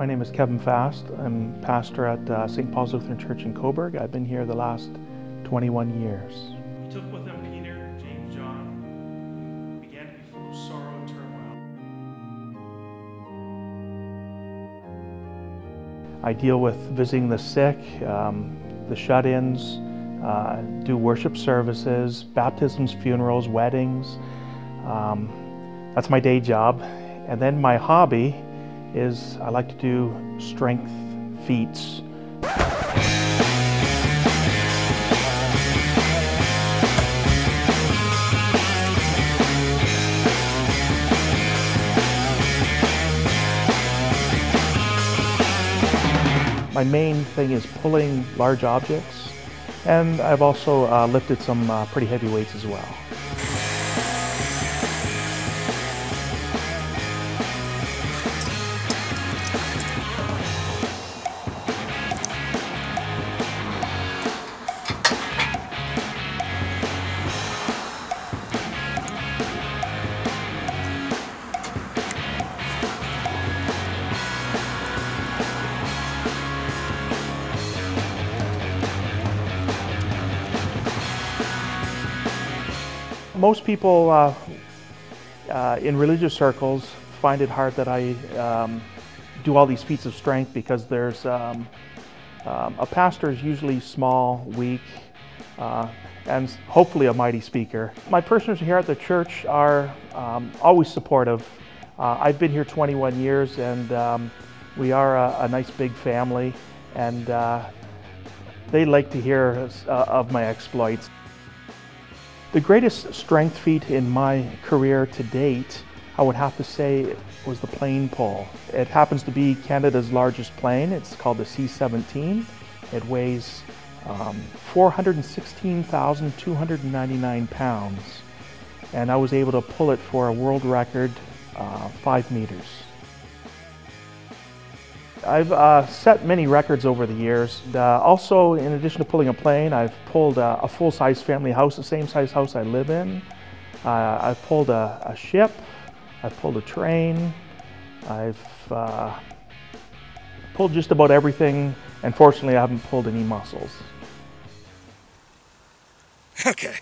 My name is Kevin Fast. I'm pastor at uh, St. Paul's Lutheran Church in Cobourg. I've been here the last 21 years. He took with him Peter, James, John, began to be full of sorrow and turmoil. I deal with visiting the sick, um, the shut-ins, uh, do worship services, baptisms, funerals, weddings. Um, that's my day job. And then my hobby is I like to do strength feats. My main thing is pulling large objects, and I've also uh, lifted some uh, pretty heavy weights as well. Most people uh, uh, in religious circles find it hard that I um, do all these feats of strength because there's um, um, a pastor is usually small, weak, uh, and hopefully a mighty speaker. My parishioners here at the church are um, always supportive. Uh, I've been here 21 years and um, we are a, a, nice big family and uh, they like to hear uh, of my exploits. The greatest strength feat in my career to date, I would have to say, was the plane pull. It happens to be Canada's largest plane. It's called the C-17. It weighs um, 416,299 pounds. And I was able to pull it for a world record, uh, five meters. I've uh, set many records over the years. Uh, also, in addition to pulling a plane, I've pulled a full-size family house, the same size house I live in. Uh, I've pulled a, a, ship. I've pulled a train. I've uh, pulled just about everything. And fortunately, I haven't pulled any muscles. Okay.